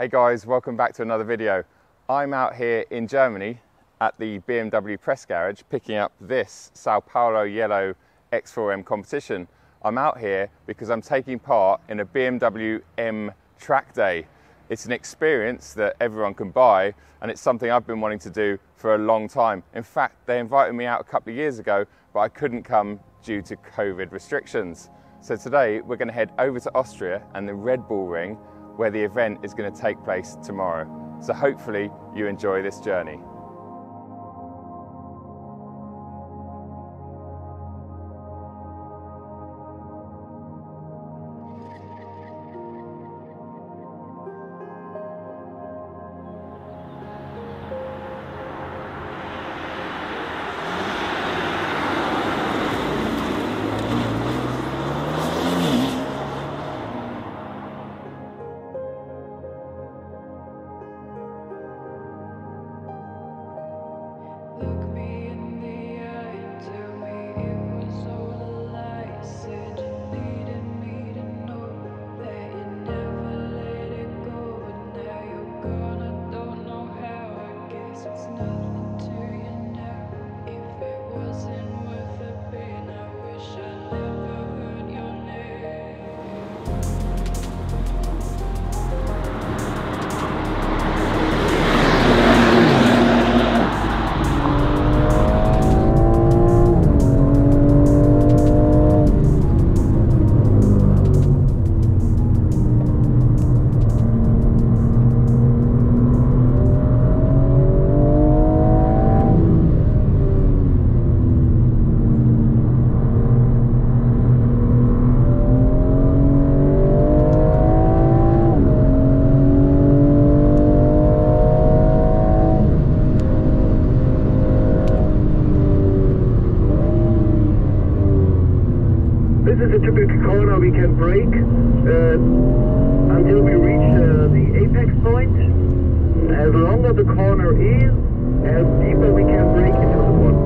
Hey guys, welcome back to another video. I'm out here in Germany at the BMW press garage picking up this Sao Paulo Yellow X4M competition. I'm out here because I'm taking part in a BMW M track day. It's an experience that everyone can buy and it's something I've been wanting to do for a long time. In fact, they invited me out a couple of years ago, but I couldn't come due to COVID restrictions. So today we're going to head over to Austria and the Red Bull Ring where the event is going to take place tomorrow. So hopefully you enjoy this journey. Brake uh, until we reach uh, the apex point. As longer the corner is, as deeper we can brake into the water.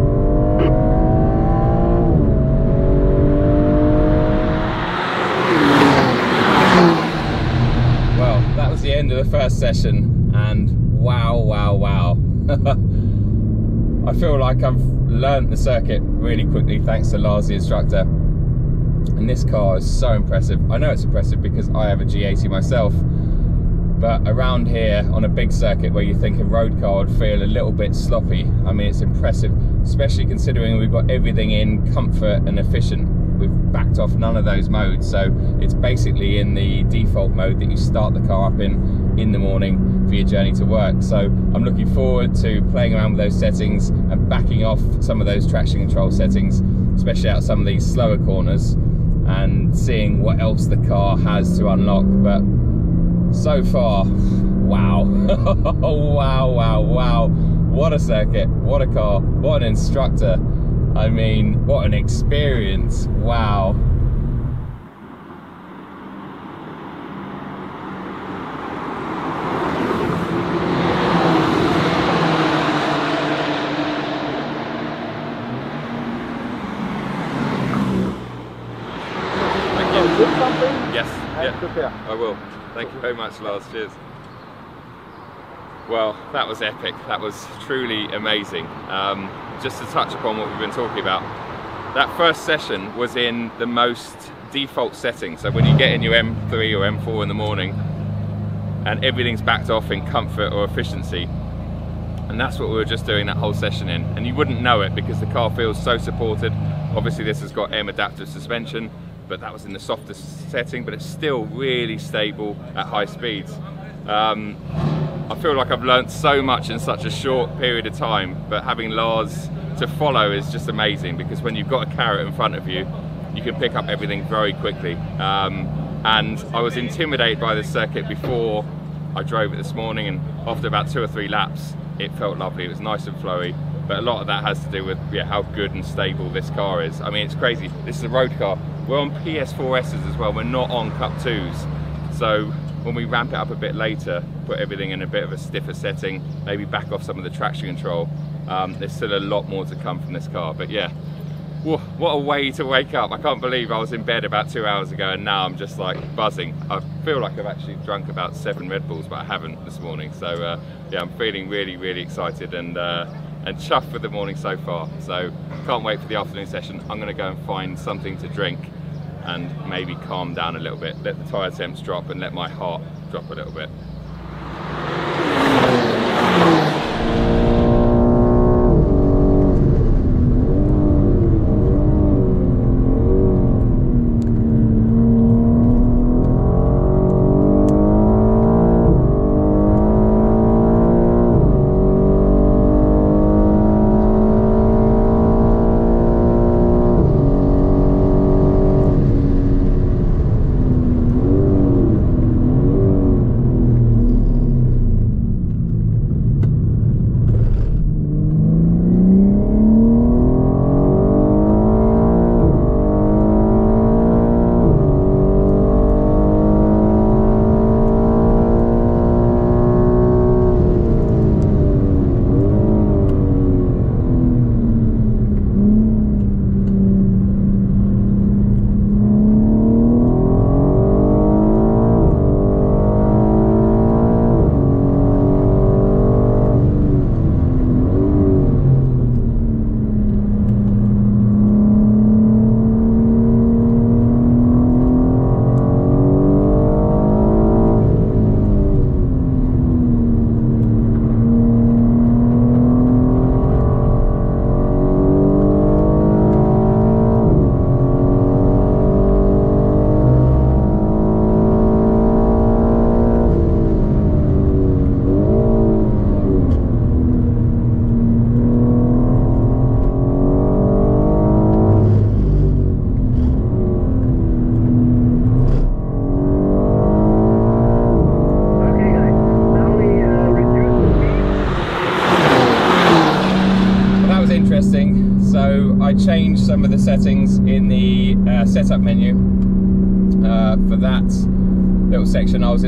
Well, that was the end of the first session, and wow, wow, wow. I feel like I've learnt the circuit really quickly thanks to Lars, the instructor and this car is so impressive. I know it's impressive because I have a G80 myself, but around here on a big circuit where you think a road car would feel a little bit sloppy, I mean it's impressive, especially considering we've got everything in comfort and efficient. We've backed off none of those modes, so it's basically in the default mode that you start the car up in in the morning for your journey to work. So I'm looking forward to playing around with those settings and backing off some of those traction control settings, especially out some of these slower corners and seeing what else the car has to unlock. But so far, wow, wow, wow, wow. What a circuit, what a car, what an instructor. I mean, what an experience, wow. Yeah, I will. Thank you very much, Lars. Cheers. Well, that was epic. That was truly amazing. Um, just to touch upon what we've been talking about, that first session was in the most default setting. So when you get in your M3 or M4 in the morning, and everything's backed off in comfort or efficiency, and that's what we were just doing that whole session in. And you wouldn't know it because the car feels so supported. Obviously, this has got M adaptive suspension but that was in the softest setting, but it's still really stable at high speeds. Um, I feel like I've learnt so much in such a short period of time, but having Lars to follow is just amazing because when you've got a carrot in front of you, you can pick up everything very quickly. Um, and I was intimidated by the circuit before I drove it this morning, and after about two or three laps, it felt lovely. It was nice and flowy but a lot of that has to do with yeah, how good and stable this car is. I mean, it's crazy. This is a road car. We're on PS4Ss as well. We're not on Cup 2s. So when we ramp it up a bit later, put everything in a bit of a stiffer setting, maybe back off some of the traction control, um, there's still a lot more to come from this car. But yeah, what a way to wake up. I can't believe I was in bed about two hours ago and now I'm just like buzzing. I feel like I've actually drunk about seven Red Bulls, but I haven't this morning. So uh, yeah, I'm feeling really, really excited and uh, and chuffed with the morning so far. So can't wait for the afternoon session. I'm gonna go and find something to drink and maybe calm down a little bit, let the tyre temps drop and let my heart drop a little bit.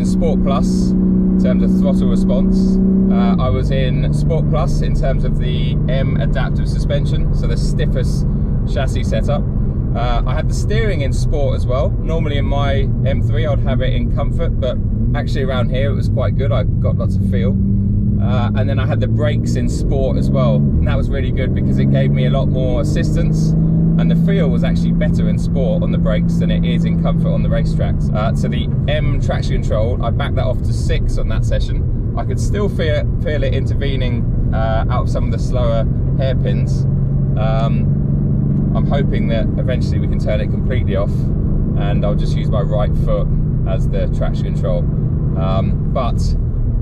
Sport Plus in terms of throttle response. Uh, I was in Sport Plus in terms of the M adaptive suspension, so the stiffest chassis setup. Uh, I had the steering in Sport as well. Normally in my M3 I'd have it in Comfort, but actually around here it was quite good. I got lots of feel. Uh, and then I had the brakes in sport as well. And that was really good because it gave me a lot more assistance and the feel was actually better in sport on the brakes than it is in comfort on the racetracks. Uh, so the M traction control, I backed that off to six on that session. I could still feel feel it intervening uh, out of some of the slower hairpins. Um, I'm hoping that eventually we can turn it completely off and I'll just use my right foot as the traction control. Um, but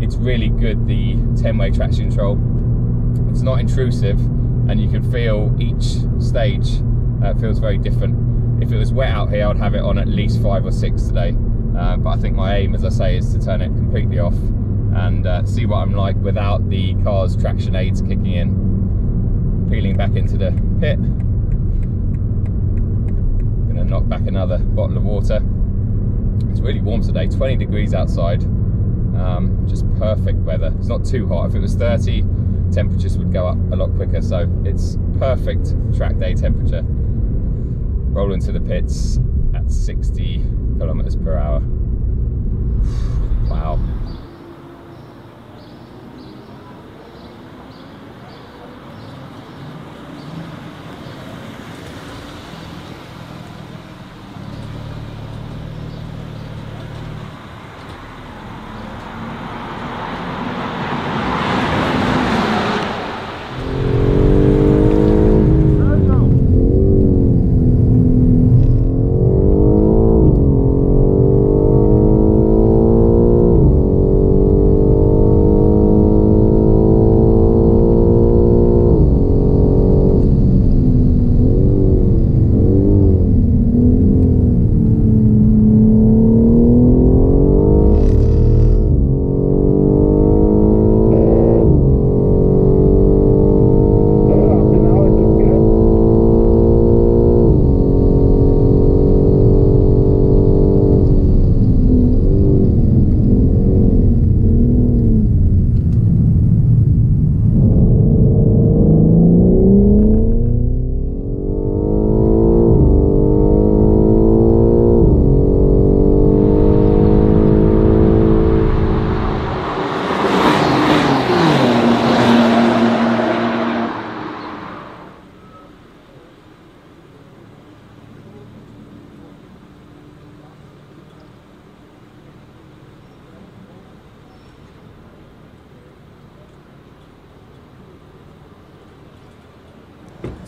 it's really good, the 10-way traction control. It's not intrusive and you can feel each stage uh, feels very different. If it was wet out here, I'd have it on at least five or six today. Uh, but I think my aim, as I say, is to turn it completely off and uh, see what I'm like without the car's traction aids kicking in. Peeling back into the pit. Gonna knock back another bottle of water. It's really warm today, 20 degrees outside. Um, just perfect weather. It's not too hot. If it was 30, temperatures would go up a lot quicker. So it's perfect track day temperature. Roll into the pits at 60 kilometers per hour. Wow.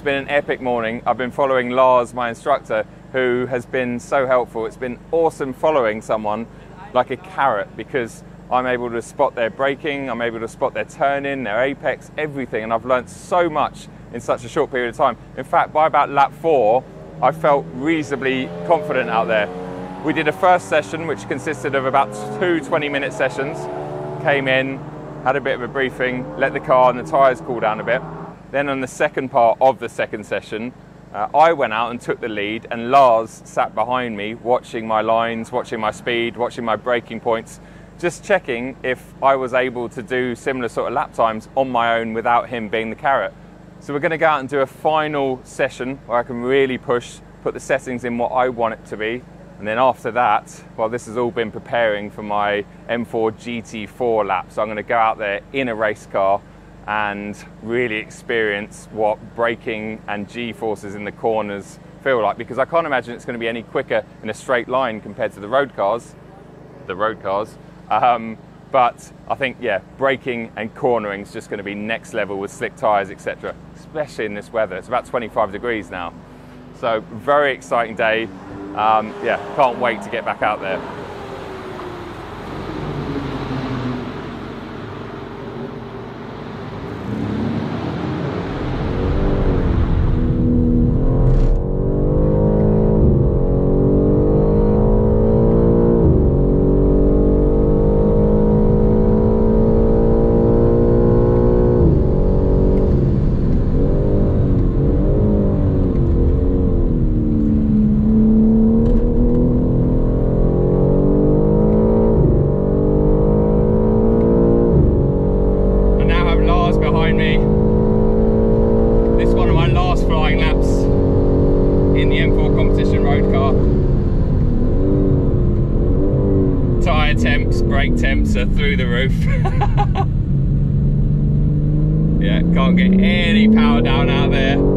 Been an epic morning. I've been following Lars, my instructor, who has been so helpful. It's been awesome following someone like a carrot because I'm able to spot their braking, I'm able to spot their turning, their apex, everything, and I've learned so much in such a short period of time. In fact, by about lap four, I felt reasonably confident out there. We did a first session which consisted of about two 20 minute sessions. Came in, had a bit of a briefing, let the car and the tyres cool down a bit. Then, on the second part of the second session, uh, I went out and took the lead, and Lars sat behind me watching my lines, watching my speed, watching my braking points, just checking if I was able to do similar sort of lap times on my own without him being the carrot. So, we're going to go out and do a final session where I can really push, put the settings in what I want it to be, and then after that, well, this has all been preparing for my M4 GT4 lap. So I'm going to go out there in a race car and really experience what braking and G forces in the corners feel like because I can't imagine it's going to be any quicker in a straight line compared to the road cars, the road cars. Um, but I think, yeah, braking and cornering is just going to be next level with slick tyres, etc., especially in this weather. It's about 25 degrees now. So, very exciting day. Um, yeah, can't wait to get back out there. Brake temps are through the roof. yeah, can't get any power down out there.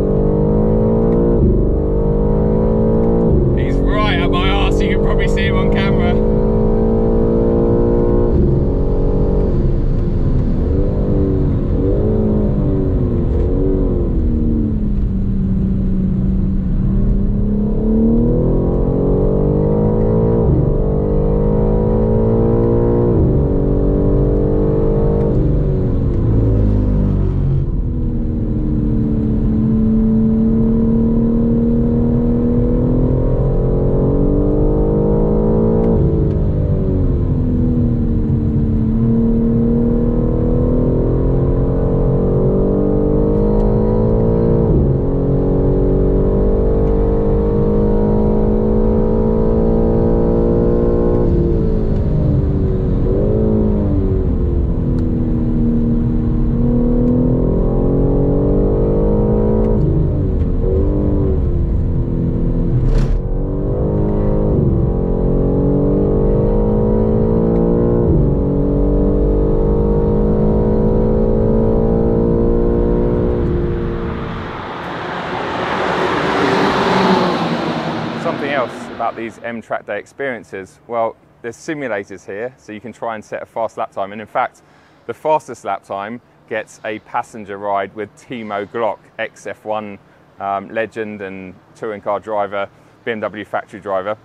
M Track Day experiences? Well, there's simulators here, so you can try and set a fast lap time. And in fact, the fastest lap time gets a passenger ride with Timo Glock, ex F1 um, legend and touring car driver, BMW factory driver.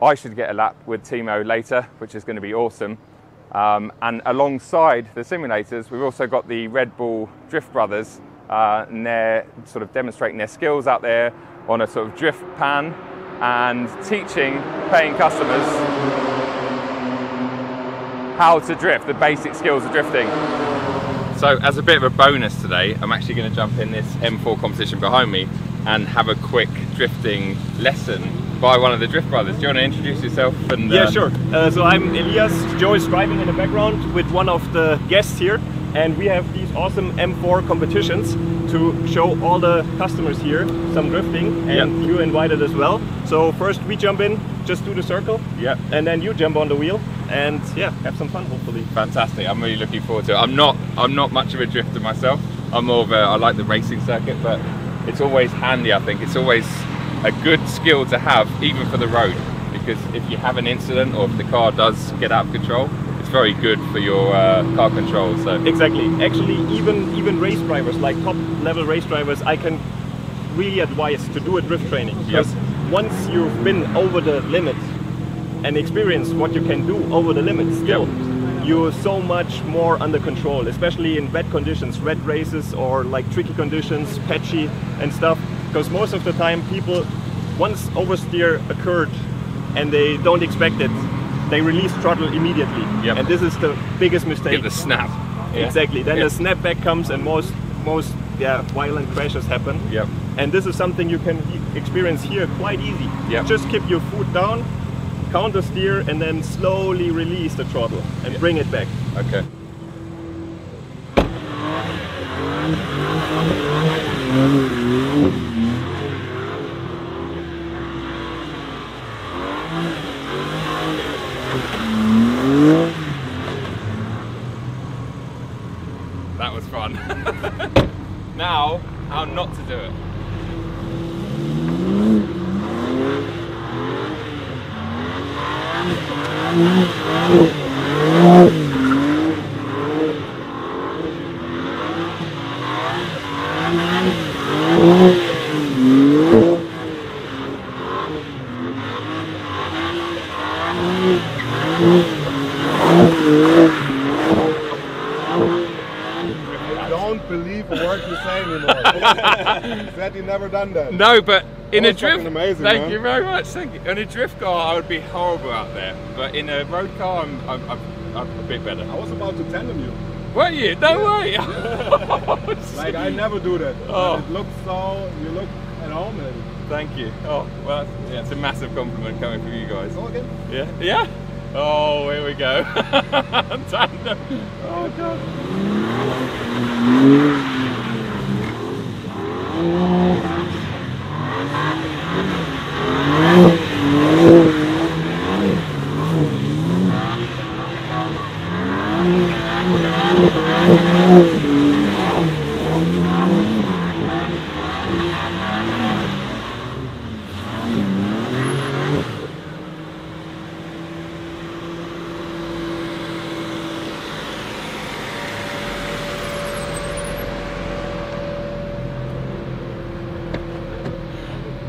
I should get a lap with Timo later, which is going to be awesome. Um, and alongside the simulators, we've also got the Red Bull Drift Brothers, uh, and they're sort of demonstrating their skills out there on a sort of drift pan and teaching paying customers how to drift, the basic skills of drifting. So as a bit of a bonus today, I'm actually going to jump in this M4 competition behind me and have a quick drifting lesson by one of the Drift Brothers. Do you want to introduce yourself? And, yeah, uh, sure. Uh, so I'm Elias. Joe is driving in the background with one of the guests here and we have these awesome M4 competitions to show all the customers here some drifting and yep. you invited as well. So first we jump in, just do the circle, yeah, and then you jump on the wheel and yeah, have some fun hopefully. Fantastic! I'm really looking forward to it. I'm not I'm not much of a drifter myself. I'm more of a I like the racing circuit, but it's always handy. I think it's always a good skill to have, even for the road, because if you have an incident or if the car does get out of control, it's very good for your uh, car control. So exactly. Actually, even even race drivers, like top level race drivers, I can really advise to do a drift training because once you've been over the limit and experienced what you can do over the limit still, you're so much more under control, especially in wet conditions, wet races or like tricky conditions, patchy and stuff. Because most of the time people, once oversteer occurred and they don't expect it, they release throttle immediately. Yep. And this is the biggest mistake. Get the snap. Yeah. Exactly. Then the snapback comes and most most yeah violent crashes happen. Yep. And this is something you can experience here quite easy. Yep. Just keep your foot down, counter steer, and then slowly release the throttle and bring it back. Okay. That was fun. now, how not to do it. I don't believe a word you say Said you never done that. No, but in a drift, amazing, thank man. you very much. Thank you. In a drift car, I would be horrible out there, but in a road car, I'm, I'm, I'm, I'm a bit better. I was about to tandem you. Were you? No way. Like I never do that. Oh. It looks so. You look at home and Thank you. Oh, well, yeah, it's a massive compliment coming from you guys. again. Yeah. Yeah. Oh, here we go. Tandem. Oh god.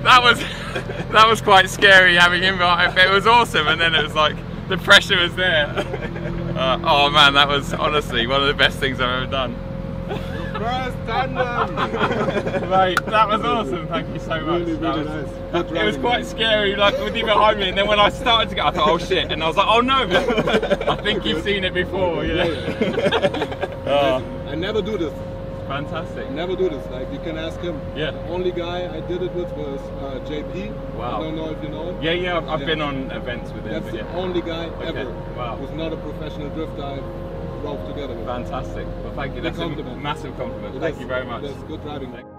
That was that was quite scary having him behind. It was awesome, and then it was like the pressure was there. Uh, oh man, that was honestly one of the best things I've ever done. First tandem. Mate, that was awesome. Thank you so much. Really, That really was- nice. Good It was quite scary, like with you behind me, and then when I started to go, I thought, oh shit, and I was like, oh no, I think you've seen it before, you know. oh, I never do this. Fantastic. Never do this. Like you can ask him. Yeah. The only guy I did it with was uh, JP. Wow. I don't know if you know him. Yeah, yeah, I've, I've Yeah. been on events with him. That's but the yeah. only guy Okay. ever Wow. who's not a professional drifter I drove together with. Fantastic. Well, thank you. That's a compliment. massive compliment. It Thank is- you very much. That's good driving. Look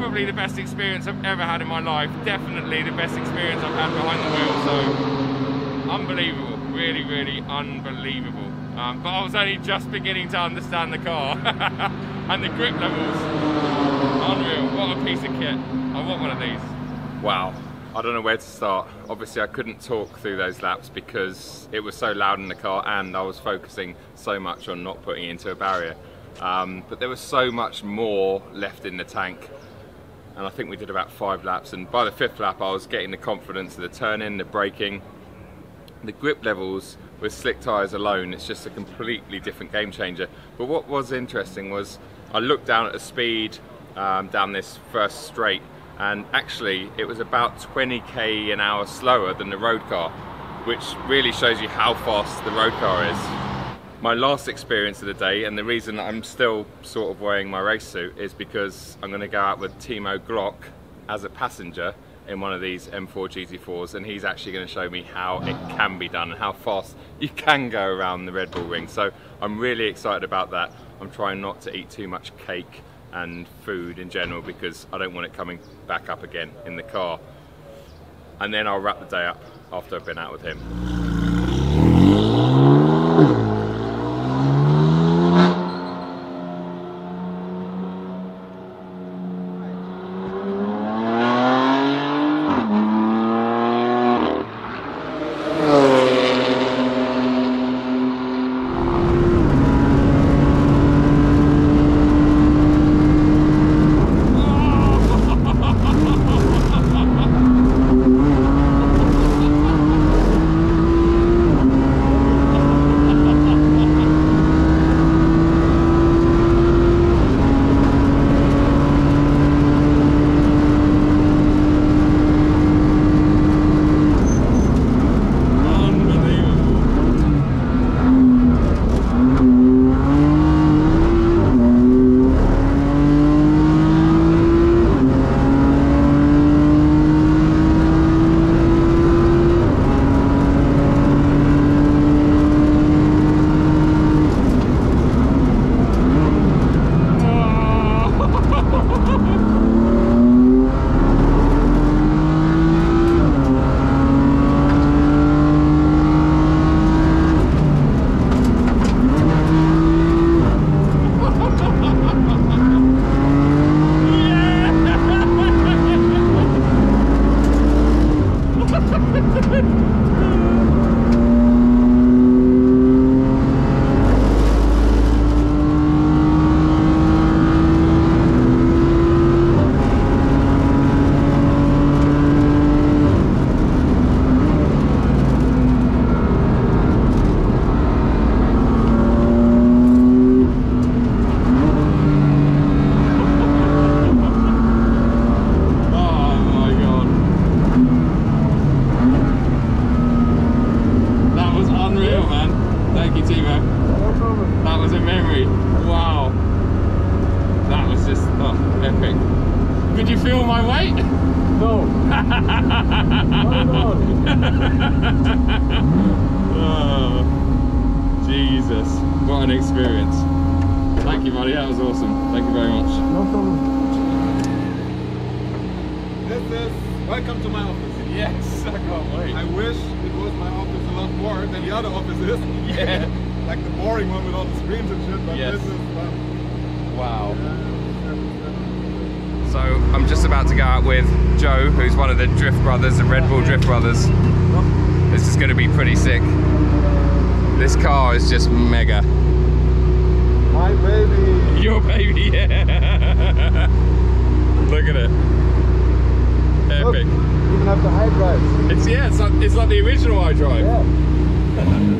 probably the best experience I've ever had in my life. Definitely the best experience I've had behind the wheel. So unbelievable, really, really unbelievable. Um, but I was only just beginning to understand the car and the grip levels. Unreal, what a piece of kit. I want one of these. Wow, I don't know where to start. Obviously, I couldn't talk through those laps because it was so loud in the car and I was focusing so much on not putting into a barrier. Um, but there was so much more left in the tank and I think we did about five laps. And by the fifth lap I was getting the confidence of the turning, the braking, the grip levels with slick tyres alone it's just a completely different game changer. But what was interesting was I looked down at the speed um, down this first straight and actually it was about 20k an hour slower than the road car which really shows you how fast the road car is my last experience of the day and the reason I'm still sort of wearing my race suit is because I'm going to go out with Timo Glock as a passenger in one of these M4 GT4s and he's actually going to show me how it can be done and how fast you can go around the Red Bull ring. So I'm really excited about that. I'm trying not to eat too much cake and food in general because I don't want it coming back up again in the car. And then I'll wrap the day up after I've been out with him I'm just about to go out with Joe, who's one of the Drift Brothers, the Red Bull Drift Brothers. This is going to be pretty sick. This car is just mega. My baby. Your baby, yeah. Look at it. Look, Epic. even have the iDrives. It's yeah, it's like it's like the original iDrive. Yeah.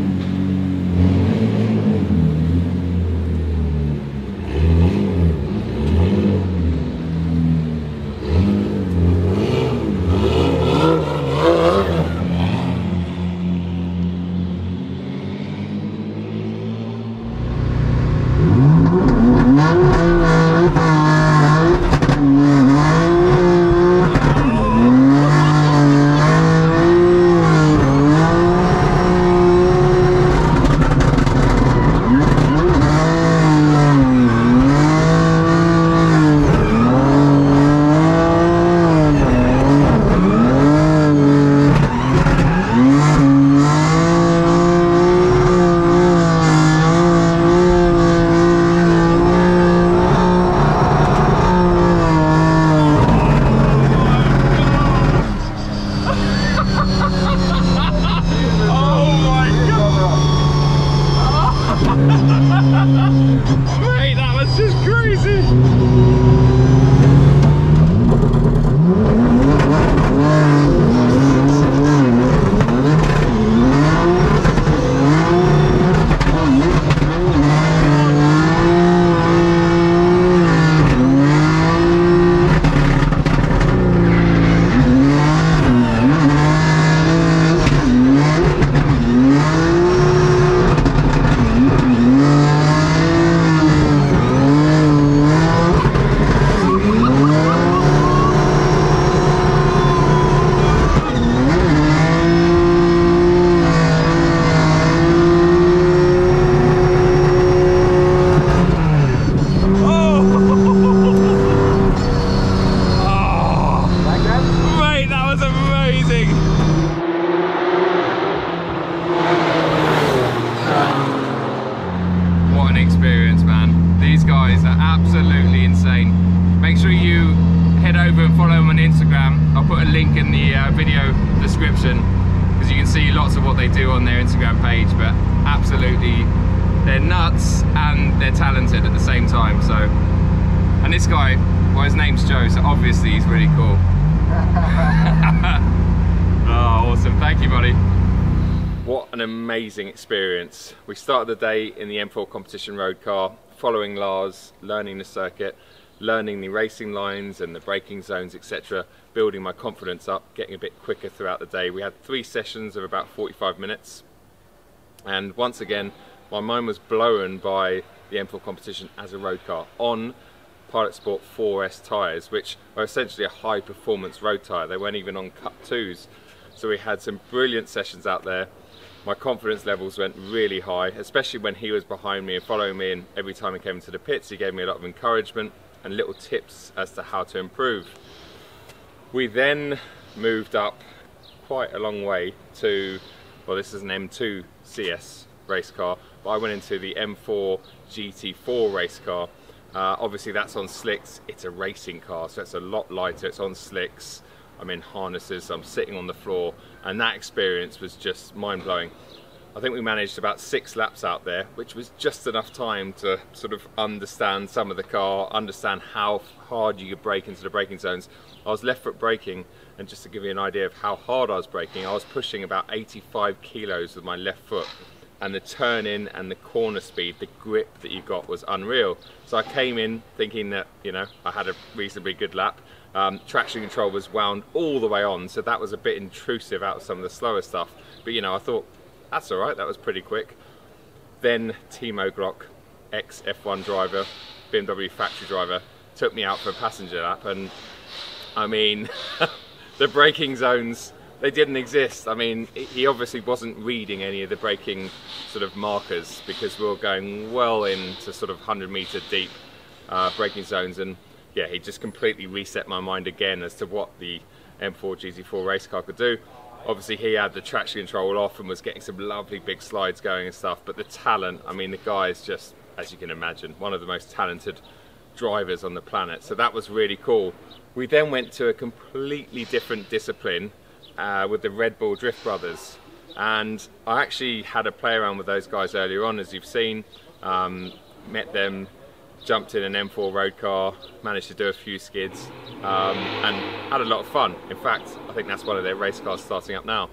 We started the day in the M4 competition road car, following Lars, learning the circuit, learning the racing lines and the braking zones, etc., building my confidence up, getting a bit quicker throughout the day. We had three sessions of about 45 minutes. And once again, my mind was blown by the M4 competition as a road car on Pilot Sport 4S tyres, which are essentially a high performance road tyre. They weren't even on Cup 2s. So we had some brilliant sessions out there. My confidence levels went really high, especially when he was behind me and following me. And every time he came into the pits, he gave me a lot of encouragement and little tips as to how to improve. We then moved up quite a long way to, well, this is an M2 CS race car, but I went into the M4 GT4 race car. Uh, obviously, that's on slicks. It's a racing car, so it's a lot lighter. It's on slicks. I'm in harnesses. I'm sitting on the floor, and that experience was just mind blowing. I think we managed about six laps out there, which was just enough time to sort of understand some of the car, understand how hard you could brake into the braking zones. I was left foot braking, and just to give you an idea of how hard I was braking, I was pushing about 85 kilos with my left foot. And the turn in and the corner speed, the grip that you got was unreal. So I came in thinking that, you know, I had a reasonably good lap. Um, traction control was wound all the way on, so that was a bit intrusive out of some of the slower stuff. But you know, I thought that's all right. That was pretty quick. Then Timo Glock, ex F1 driver, BMW factory driver, took me out for a passenger lap, and I mean, the braking zones they didn't exist. I mean, he obviously wasn't reading any of the braking sort of markers because we were going well into sort of 100 meter deep uh, braking zones, and yeah, he just completely reset my mind again as to what the M4 GT4 race car could do. Obviously, he had the traction control off and was getting some lovely big slides going and stuff. But the talent, I mean, the guy is just, as you can imagine, one of the most talented drivers on the planet. So that was really cool. We then went to a completely different discipline uh, with the Red Bull Drift Brothers. And I actually had a play around with those guys earlier on, as you've seen. Um, met them, jumped in an M4 road car, managed to do a few skids, um, and had a lot of fun. In fact, I think that's one of their race cars starting up now.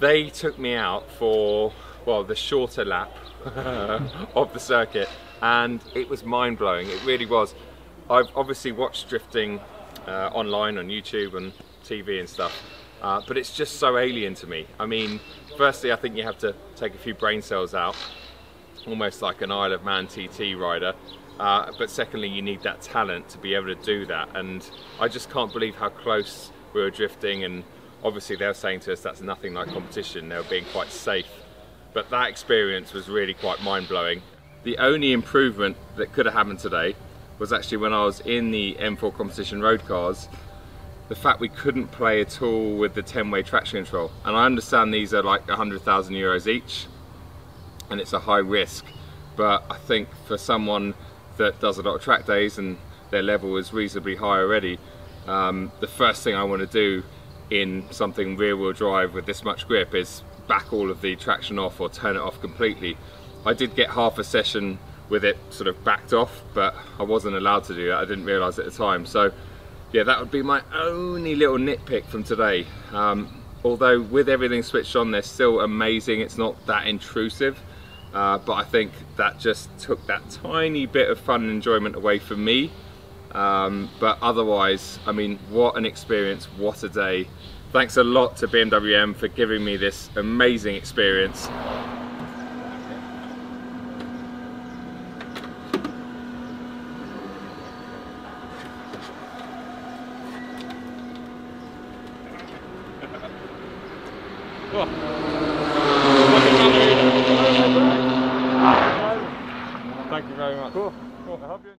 They took me out for, well, the shorter lap of the circuit, and it was mind blowing. It really was. I've obviously watched drifting uh, online on YouTube and TV and stuff, uh, but it's just so alien to me. I mean, firstly, I think you have to take a few brain cells out, almost like an Isle of Man TT rider. Uh, but secondly, you need that talent to be able to do that. And I just can't believe how close we were drifting. And obviously, they were saying to us that's nothing like competition. They were being quite safe. But that experience was really quite mind blowing. The only improvement that could have happened today was actually when I was in the M4 competition road cars the fact we couldn't play at all with the 10-way traction control. And I understand these are like 100,000 euros each, and it's a high risk. But I think for someone that does a lot of track days and their level is reasonably high already, um, the first thing I want to do in something rear-wheel drive with this much grip is back all of the traction off or turn it off completely. I did get half a session with it sort of backed off, but I wasn't allowed to do that. I didn't realise at the time. So yeah, that would be my only little nitpick from today. Um, although with everything switched on, they're still amazing. It's not that intrusive. Uh, but I think that just took that tiny bit of fun and enjoyment away from me. Um, but otherwise, I mean, what an experience, what a day. Thanks a lot to BMW M for giving me this amazing experience.